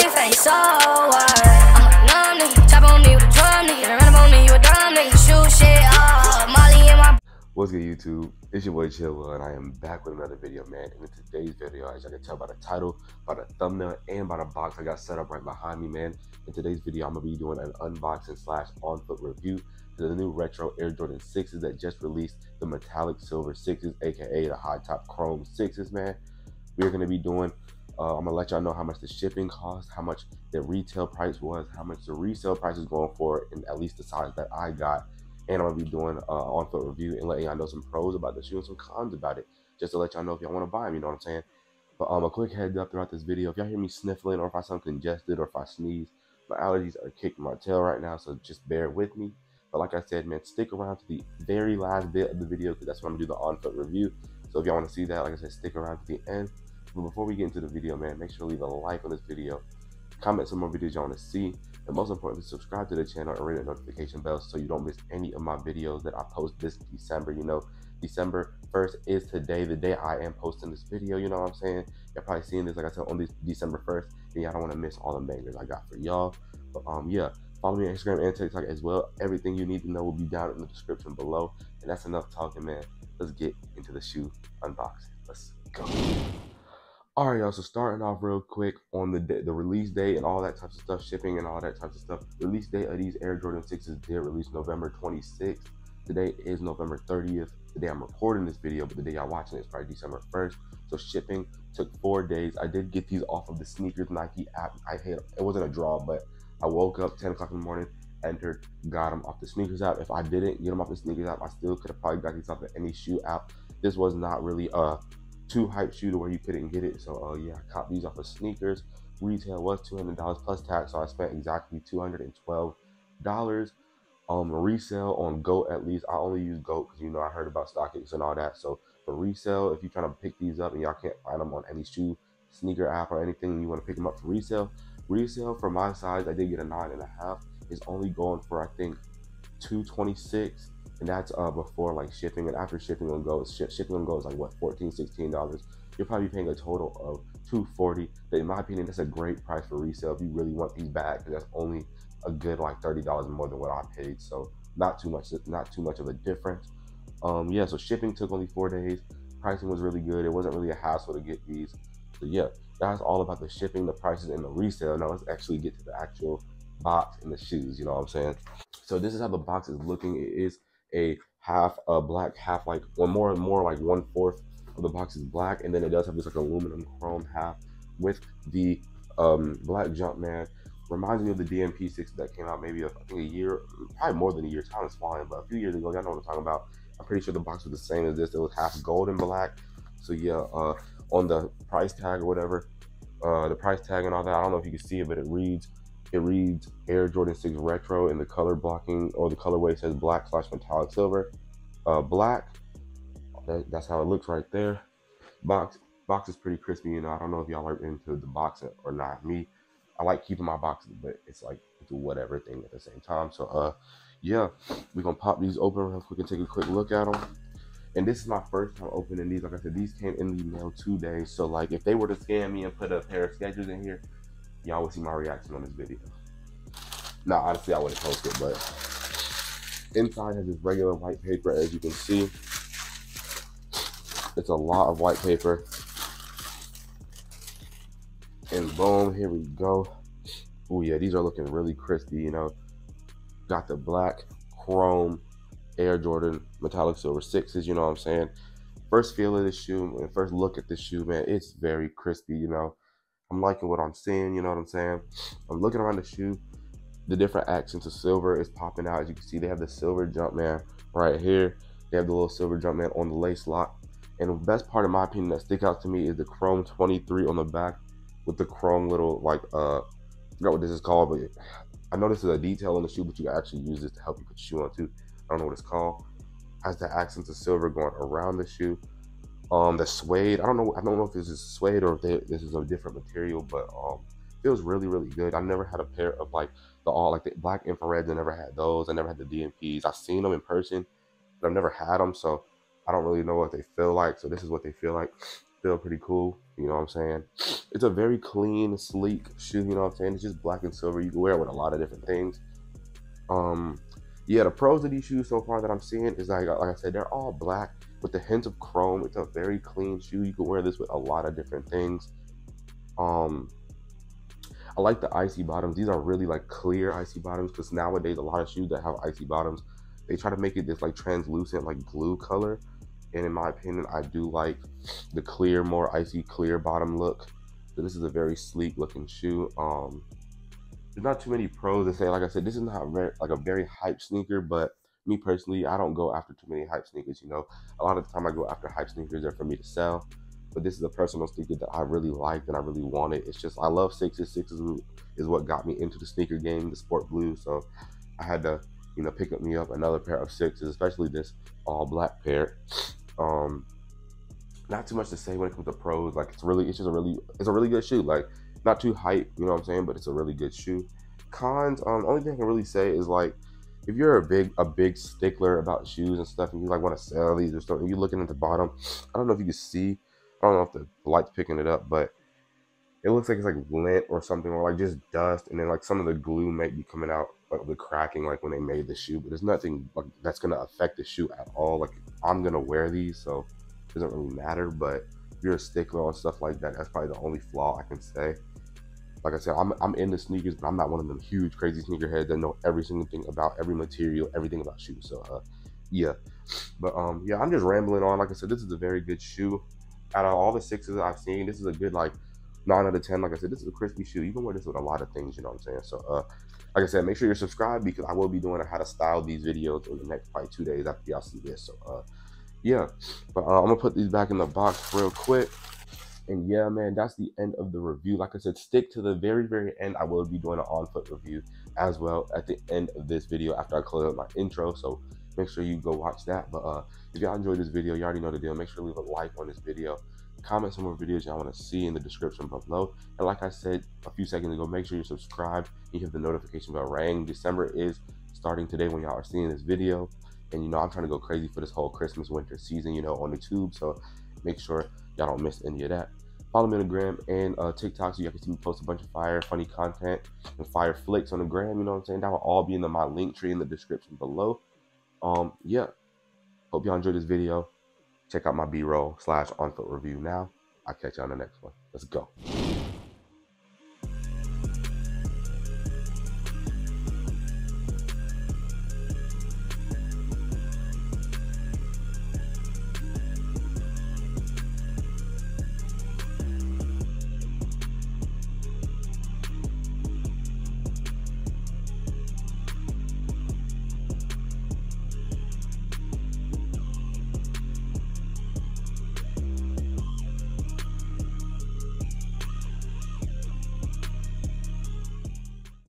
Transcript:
talking so what? I'm a numb nigga, chop on me with a drum nigga, run up on me, you a dumb nigga, shoot shit up. Molly in my What's good, YouTube? It's your boy Chill Will, and I am back with another video, man. And in today's video, as you can tell by the title, by the thumbnail, and by the box I got set up right behind me, man. In today's video, I'm gonna be doing an unboxing slash on foot review to the new retro Air Jordan 6s that just released the metallic silver 6s, aka the high top chrome 6s, man. We're gonna be doing. Uh, I'm gonna let y'all know how much the shipping cost, how much the retail price was, how much the resale price is going for, and at least the size that I got and I'm gonna be doing uh, on foot review and letting y'all know some pros about the shoe and some cons about it, just to let y'all know if y'all want to buy them. You know what I'm saying? But um, a quick heads up throughout this video: if y'all hear me sniffling, or if I sound congested, or if I sneeze, my allergies are kicking my tail right now, so just bear with me. But like I said, man, stick around to the very last bit of the video because that's when I'm gonna do the on foot review. So if y'all want to see that, like I said, stick around to the end. But before we get into the video, man, make sure to leave a like on this video, comment some more videos y'all want to see and most importantly, subscribe to the channel and ring the notification bell so you don't miss any of my videos that I post this December. You know, December 1st is today, the day I am posting this video. You know what I'm saying? You're probably seeing this, like I said, on this December 1st. And y'all don't want to miss all the bangers I got for y'all. But um, yeah, follow me on Instagram and TikTok as well. Everything you need to know will be down in the description below. And that's enough talking, man. Let's get into the shoe unboxing. Let's go. All right, y'all. So starting off real quick on the the release date and all that types of stuff, shipping and all that types of stuff. Release date of these Air Jordan sixes did release November 26th. Today is November 30th. The day I'm recording this video, but the day y'all watching it is probably December 1st. So shipping took four days. I did get these off of the sneakers Nike app. I hit it wasn't a draw, but I woke up 10 o'clock in the morning, entered, got them off the sneakers app. If I didn't get them off the sneakers app, I still could have probably got these off of any shoe app. This was not really a too hype shoe to where you couldn't get it. So uh, yeah, I caught these off of sneakers. Retail was two hundred dollars plus tax, so I spent exactly two hundred and twelve dollars. Um, resale on Goat at least. I only use Goat because you know I heard about StockX and all that. So for resale, if you're trying to pick these up and y'all can't find them on any shoe sneaker app or anything, you want to pick them up for resale. Resale for my size, I did get a nine and a half. Is only going for I think two twenty six and that's uh before like shipping. And after shipping on go sh- shipping on go is like what 14 16 dollars. You're probably paying a total of 240 but in my opinion that's a great price for resale if you really want these back. Because that's only a good like 30 dollars more than what i paid. So not too much not too much of a difference. Um yeah so shipping took only four days. Pricing was really good. It wasn't really a hassle to get these. So yeah that's all about the shipping the prices and the resale. Now let's actually get to the actual box and the shoes. You know what i'm saying? So this is how the box is looking. It is a half a black, half like one more and more like one fourth of the box is black, and then it does have this like aluminum chrome half with the um, black Jumpman. Reminds me of the DMP six that came out maybe a, I think a year, probably more than a year. Time is flying, but a few years ago, y'all know what I'm talking about. I'm pretty sure the box was the same as this. It was half gold and black. So yeah, uh, on the price tag or whatever, uh, the price tag and all that. I don't know if you can see it, but it reads it reads Air Jordan 6 Retro in the color blocking or the colorway says black slash metallic silver. Uh, black, that, that's how it looks right there. Box box is pretty crispy, you know. I don't know if y'all are into the box or not. Me, I like keeping my boxes, but it's like it's whatever thing at the same time. So, uh, yeah, we're gonna pop these open real quick and take a quick look at them. And this is my first time opening these. Like I said, these came in the mail two days. So, like, if they were to scam me and put a pair of Skechers in here, y'all will see my reaction on this video. Now, honestly, I wouldn't post it, but inside has this regular white paper, as you can see. It's a lot of white paper. And boom, here we go. Oh yeah, these are looking really crispy, you know. Got the black chrome Air Jordan metallic silver sixes, you know what I'm saying? First feel of the shoe and first look at the shoe, man, it's very crispy, you know. I'm liking what I'm seeing, you know what I'm saying? I'm looking around the shoe. The different accents of silver is popping out. As you can see, they have the silver Jumpman right here. They have the little silver Jumpman on the lace lock. And the best part, in my opinion, that stick out to me is the chrome 23 on the back with the chrome little, like, uh, I forgot what this is called, but I know this is a detail on the shoe, but you actually use this to help you put your shoe on too. I don't know what it's called. Has the accents of silver going around the shoe. Um, the suede, I don't know, I don't know if this is suede or if they, this is a different material, but um, feels really, really good. I never had a pair of like the all like the black infrareds. I never had those. I never had the DMPs. I've seen them in person, but I've never had them, so I don't really know what they feel like. So this is what they feel like. feel pretty cool. You know what I'm saying? It's a very clean, sleek shoe. You know what I'm saying? It's just black and silver. You can wear it with a lot of different things. Um, yeah, the pros of these shoes so far that I'm seeing is like, like I said, they're all black with the hint of chrome. It's a very clean shoe. You can wear this with a lot of different things. Um, I like the icy bottoms. These are really like clear icy bottoms because nowadays a lot of shoes that have icy bottoms, they try to make it this like translucent like blue color. And in my opinion, I do like the clear, more icy clear bottom look. So this is a very sleek looking shoe. Um, there's not too many pros to say. Like I said, this is not very, like a very hype sneaker, but me personally, I don't go after too many hype sneakers. You know, a lot of the time I go after hype sneakers are for me to sell. But this is a personal sneaker that I really liked and I really wanted. It's just I love sixes. Sixes is what got me into the sneaker game, the sport blue. So I had to, you know, pick up me up another pair of sixes, especially this all black pair. Um, not too much to say when it comes to pros. Like it's really, it's just a really, it's a really good shoe. Like not too hype, you know what I'm saying? But it's a really good shoe. Cons, um, only thing I can really say is like if you're a big a big stickler about shoes and stuff, and you like want to sell these or something, you're looking at the bottom. I don't know if you can see. I don't know if the light's picking it up, but it looks like it's like lint or something, or like just dust, and then like some of the glue might be coming out, like the cracking, like when they made the shoe. But there's nothing like that's gonna affect the shoe at all. Like I'm gonna wear these, so it doesn't really matter. But if you're a stickler on stuff like that, that's probably the only flaw I can say like I said, I'm I'm into sneakers, but I'm not one of them huge crazy sneakerheads that know every single thing about every material, everything about shoes. So uh, yeah, but um, yeah, I'm just rambling on. Like I said, this is a very good shoe. Out of all the sixes I've seen, this is a good like nine out of ten. Like I said, this is a crispy shoe. You can wear this with a lot of things. You know what I'm saying? So uh, like I said, make sure you're subscribed because I will be doing a how to style these videos in the next probably two days after y'all see this. So uh, yeah, but uh, I'm gonna put these back in the box real quick. And yeah, man, that's the end of the review. Like I said, stick to the very, very end. I will be doing an on foot review as well at the end of this video after I close up my intro. So make sure you go watch that. But uh, if y'all enjoyed this video, you already know the deal. Make sure to leave a like on this video. Comment some more videos y'all want to see in the description below. And like I said a few seconds ago, make sure you're subscribed. You hit the notification bell ring. December is starting today when y'all are seeing this video. And you know, I'm trying to go crazy for this whole Christmas winter season, you know, on the tube. So make sure y'all don't miss any of that. Follow me on the gram and uh, TikTok so you can see me post a bunch of fire, funny content and fire flicks on the gram. You know what I'm saying? That will all be in the, my link tree in the description below. Um, yeah. Hope y'all enjoyed this video. Check out my B-roll slash on foot review now. I'll catch you on the next one. Let's go.